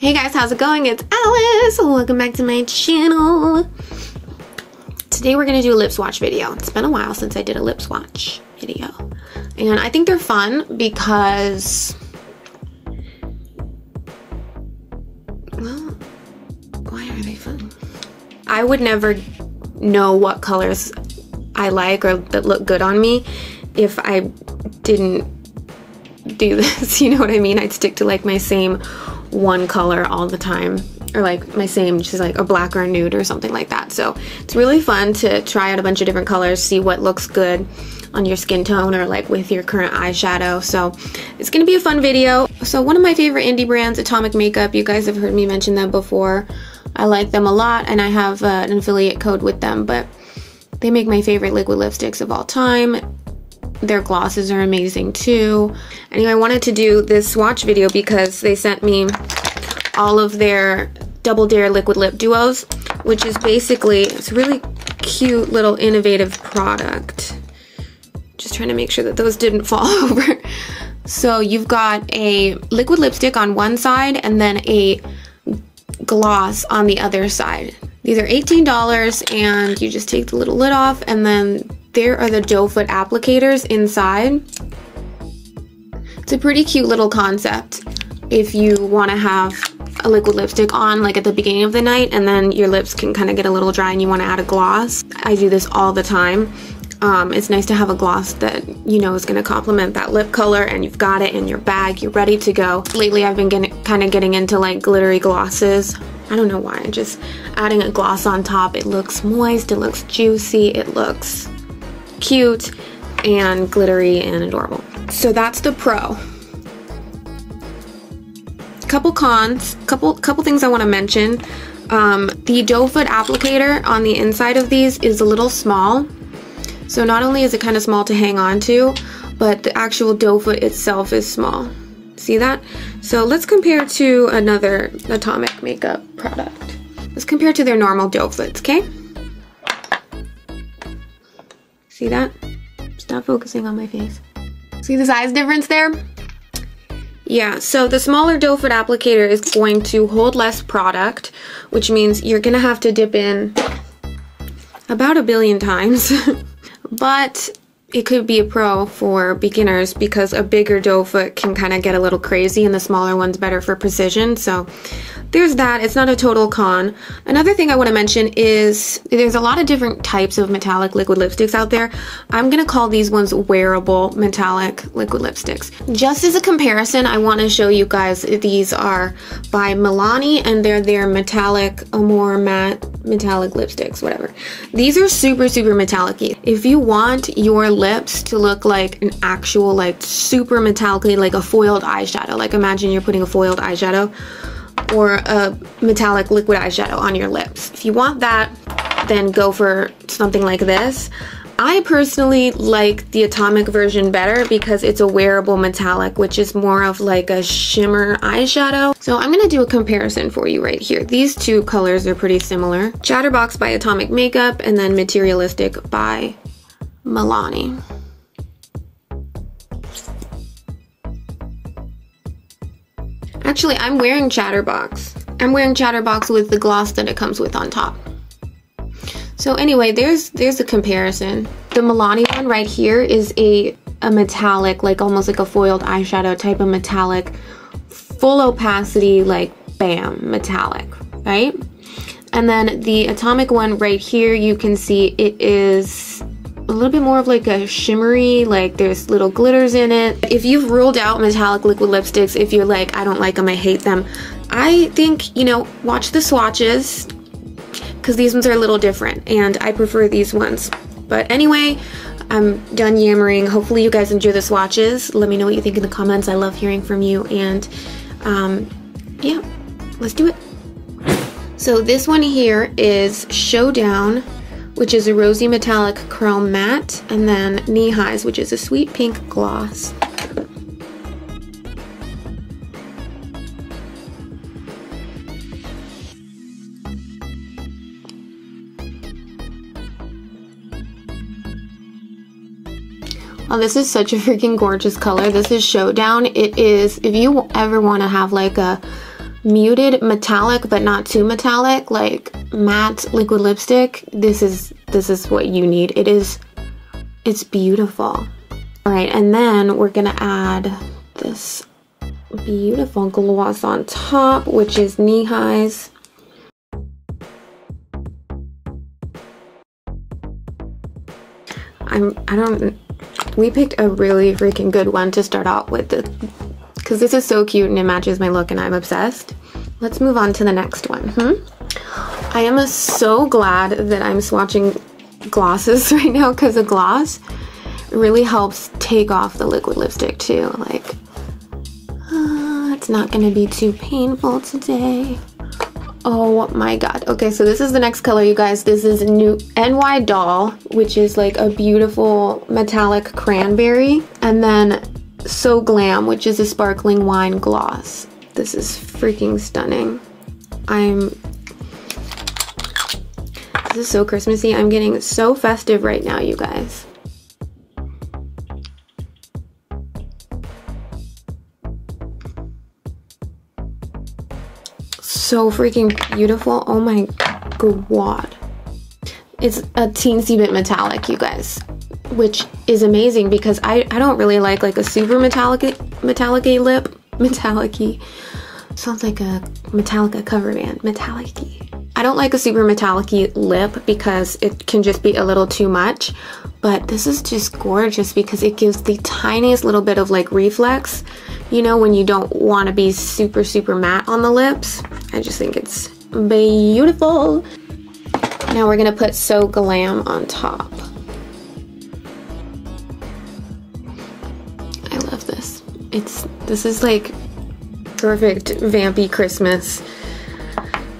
Hey guys, how's it going? It's Alice. Welcome back to my channel. Today we're gonna do a lip swatch video. It's been a while since I did a lip swatch video. And I think they're fun because, well, why are they fun? I would never know what colors I like or that look good on me if I didn't do this. You know what I mean? I'd stick to like my same one color all the time or like my same just like a black or a nude or something like that. So it's really fun to try out a bunch of different colors see what looks good on your skin tone or like with your current eyeshadow. So it's gonna be a fun video. So one of my favorite indie brands atomic makeup. You guys have heard me mention them before. I like them a lot and I have uh, an affiliate code with them but they make my favorite liquid lipsticks of all time their glosses are amazing too. Anyway, I wanted to do this swatch video because they sent me all of their Double Dare Liquid Lip Duos, which is basically, it's a really cute little innovative product. Just trying to make sure that those didn't fall over. So you've got a liquid lipstick on one side and then a gloss on the other side. These are $18 and you just take the little lid off and then there are the doe foot applicators inside. It's a pretty cute little concept if you want to have a liquid lipstick on like at the beginning of the night and then your lips can kind of get a little dry and you want to add a gloss. I do this all the time. Um, it's nice to have a gloss that you know is going to complement that lip color and you've got it in your bag, you're ready to go. Lately I've been getting, kind of getting into like glittery glosses. I don't know why, just adding a gloss on top. It looks moist, it looks juicy, it looks cute and glittery and adorable. So that's the pro. Couple cons, couple couple things I want to mention. Um, the doe foot applicator on the inside of these is a little small. So not only is it kind of small to hang on to, but the actual doe foot itself is small. See that? So let's compare to another Atomic makeup product. Let's compare to their normal doe foots, okay? See that? Stop focusing on my face. See the size difference there? Yeah, so the smaller doe foot applicator is going to hold less product, which means you're gonna have to dip in about a billion times. but it could be a pro for beginners because a bigger doe foot can kind of get a little crazy and the smaller one's better for precision. So there's that. It's not a total con. Another thing I want to mention is there's a lot of different types of metallic liquid lipsticks out there. I'm going to call these ones wearable metallic liquid lipsticks. Just as a comparison, I want to show you guys these are by Milani and they're their metallic, more matte metallic lipsticks, whatever. These are super, super metallic If you want your lips to look like an actual, like super metallic, like a foiled eyeshadow, like imagine you're putting a foiled eyeshadow or a metallic liquid eyeshadow on your lips. If you want that, then go for something like this. I personally like the Atomic version better because it's a wearable metallic, which is more of like a shimmer eyeshadow. So I'm gonna do a comparison for you right here. These two colors are pretty similar. Chatterbox by Atomic Makeup and then Materialistic by Milani. Actually, I'm wearing Chatterbox. I'm wearing Chatterbox with the gloss that it comes with on top. So anyway, there's there's a comparison. The Milani one right here is a, a metallic, like almost like a foiled eyeshadow type of metallic, full opacity, like bam, metallic, right? And then the Atomic one right here, you can see it is a little bit more of like a shimmery, like there's little glitters in it. If you've ruled out metallic liquid lipsticks, if you're like, I don't like them, I hate them, I think, you know, watch the swatches because these ones are a little different and I prefer these ones. But anyway, I'm done yammering. Hopefully you guys enjoy the swatches. Let me know what you think in the comments. I love hearing from you and um, yeah, let's do it. So this one here is Showdown which is a rosy metallic curl matte, and then Knee Highs, which is a sweet pink gloss. Oh, this is such a freaking gorgeous color. This is Showdown. It is, if you ever want to have like a muted metallic but not too metallic like matte liquid lipstick this is this is what you need. It is it's beautiful. All right and then we're gonna add this beautiful gloss on top which is knee highs. I'm I don't we picked a really freaking good one to start out with because this is so cute and it matches my look and I'm obsessed. Let's move on to the next one. Hmm? I am so glad that I'm swatching glosses right now because a gloss really helps take off the liquid lipstick too. Like, uh, it's not gonna be too painful today. Oh my god. Okay, so this is the next color, you guys. This is new NY Doll, which is like a beautiful metallic cranberry. And then So Glam, which is a sparkling wine gloss. This is freaking stunning. I'm... This is so Christmassy. I'm getting so festive right now, you guys. so freaking beautiful. Oh my god. It's a teensy bit metallic, you guys, which is amazing because I, I don't really like like a super metallic metallic lip. Metallic Sounds like a Metallica cover band. Metallic I don't like a super metallic lip because it can just be a little too much. But this is just gorgeous because it gives the tiniest little bit of like reflex you know, when you don't want to be super, super matte on the lips. I just think it's beautiful. Now we're gonna put So Glam on top. It's, this is like perfect vampy Christmas,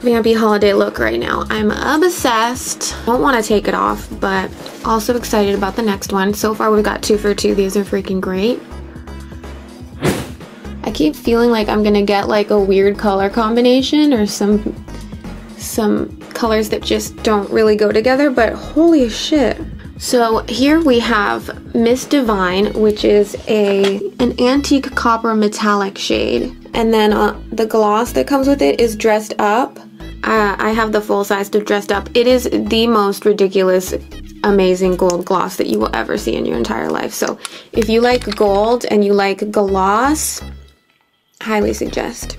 vampy holiday look right now. I'm obsessed. Don't want to take it off, but also excited about the next one. So far we've got two for two. These are freaking great. I keep feeling like I'm gonna get like a weird color combination or some some colors that just don't really go together, but holy shit. So here we have Miss Divine, which is a an antique copper metallic shade. And then uh, the gloss that comes with it is Dressed Up. Uh, I have the full size to Dressed Up. It is the most ridiculous amazing gold gloss that you will ever see in your entire life. So if you like gold and you like gloss, highly suggest.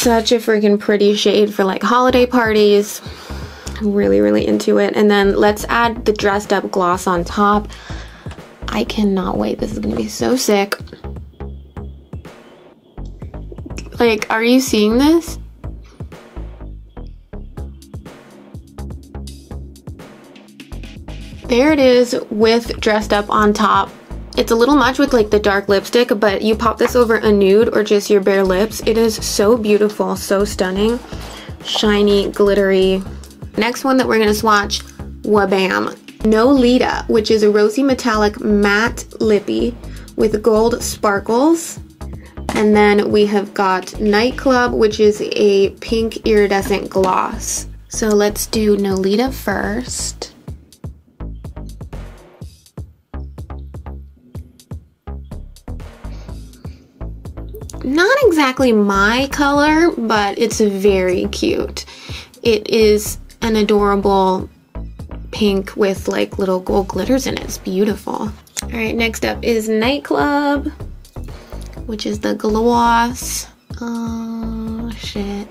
Such a freaking pretty shade for like holiday parties. I'm really, really into it. And then let's add the dressed up gloss on top. I cannot wait. This is gonna be so sick. Like, are you seeing this? There it is with dressed up on top. It's a little much with like the dark lipstick, but you pop this over a nude or just your bare lips. It is so beautiful, so stunning. Shiny, glittery. Next one that we're gonna swatch, Wabam. Nolita, which is a rosy metallic matte lippy with gold sparkles. And then we have got Nightclub, which is a pink iridescent gloss. So let's do Nolita first. Not exactly my color, but it's very cute. It is an adorable pink with like little gold glitters in it. It's beautiful. All right, next up is Nightclub, which is the gloss. Oh, shit.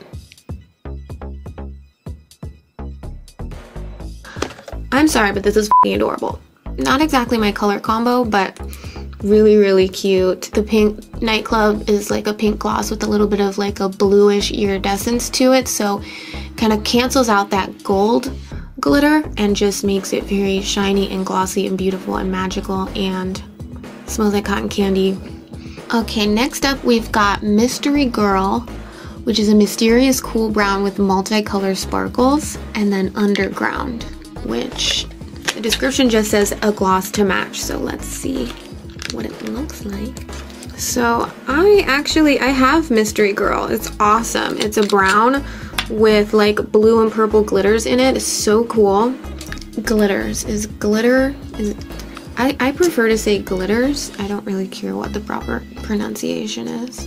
I'm sorry, but this is adorable. Not exactly my color combo, but really really cute. The pink nightclub is like a pink gloss with a little bit of like a bluish iridescence to it so kind of cancels out that gold glitter and just makes it very shiny and glossy and beautiful and magical and smells like cotton candy. Okay next up we've got mystery girl which is a mysterious cool brown with multicolor sparkles and then underground which the description just says a gloss to match so let's see what it looks like. So I actually, I have Mystery Girl. It's awesome. It's a brown with like blue and purple glitters in it. It's so cool. glitters. Is glitter, is I, I prefer to say glitters. I don't really care what the proper pronunciation is.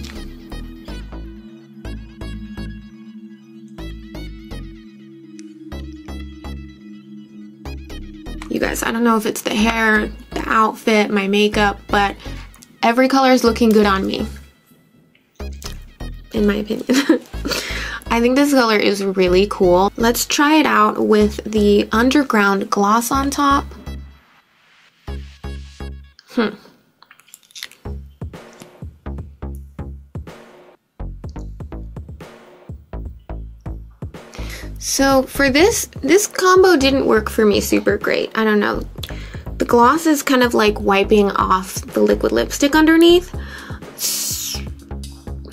You guys, I don't know if it's the hair, outfit, my makeup, but every color is looking good on me. In my opinion. I think this color is really cool. Let's try it out with the underground gloss on top. Hmm. So for this, this combo didn't work for me super great. I don't know. Gloss is kind of like wiping off the liquid lipstick underneath.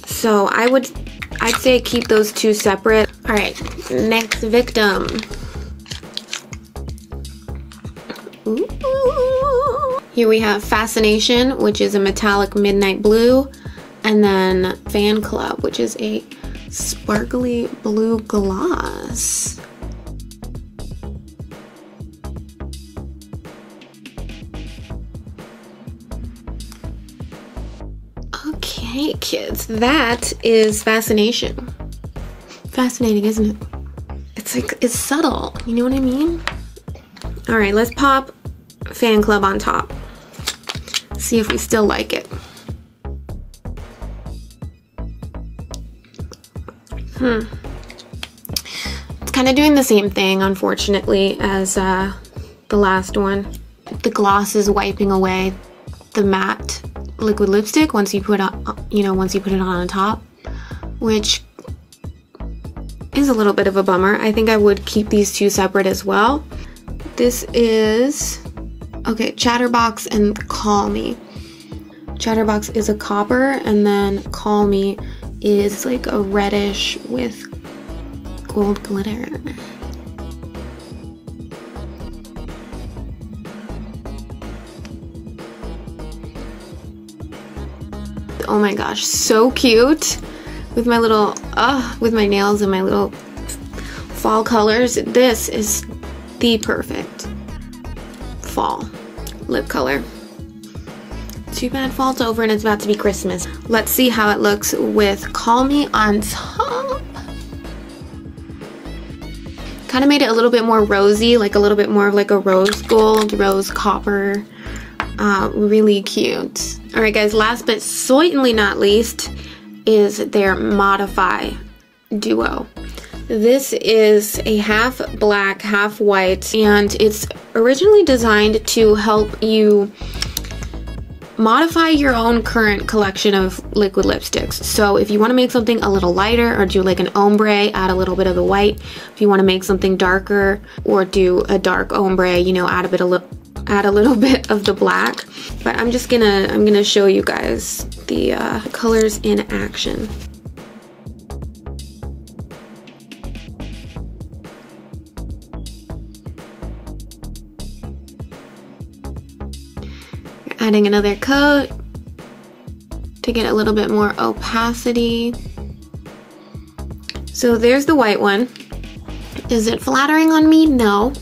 So I would, I'd say keep those two separate. All right, next victim. Ooh. Here we have Fascination, which is a metallic midnight blue, and then Fan Club, which is a sparkly blue gloss. Kids, that is fascination. Fascinating, isn't it? It's like, it's subtle, you know what I mean? All right, let's pop fan club on top. See if we still like it. Hmm. It's kind of doing the same thing, unfortunately, as uh, the last one. The gloss is wiping away the matte liquid lipstick once you put on, uh, you know, once you put it on top, which is a little bit of a bummer. I think I would keep these two separate as well. This is, okay, Chatterbox and Call Me. Chatterbox is a copper and then Call Me is like a reddish with gold glitter. Oh my gosh, so cute with my little, uh, with my nails and my little fall colors. This is the perfect fall lip color. Too bad fall's over and it's about to be Christmas. Let's see how it looks with Call Me on top. Kind of made it a little bit more rosy, like a little bit more of like a rose gold, rose copper. Uh, really cute. All right, guys, last but certainly not least is their Modify Duo. This is a half black, half white, and it's originally designed to help you modify your own current collection of liquid lipsticks. So if you want to make something a little lighter or do like an ombre, add a little bit of the white. If you want to make something darker or do a dark ombre, you know, add a bit of add a little bit of the black. But I'm just gonna I'm gonna show you guys the uh, colors in action. adding another coat to get a little bit more opacity. So there's the white one. Is it flattering on me? No.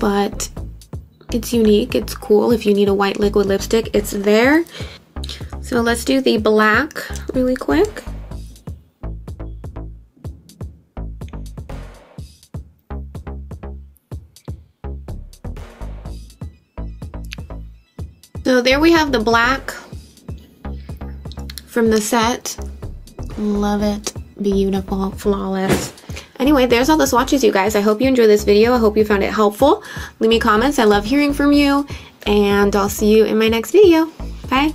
But it's unique, it's cool. If you need a white liquid lipstick, it's there. So let's do the black really quick. So there we have the black from the set. Love it. Beautiful. Flawless. Anyway, there's all the swatches, you guys. I hope you enjoyed this video. I hope you found it helpful. Leave me comments. I love hearing from you. And I'll see you in my next video. Bye.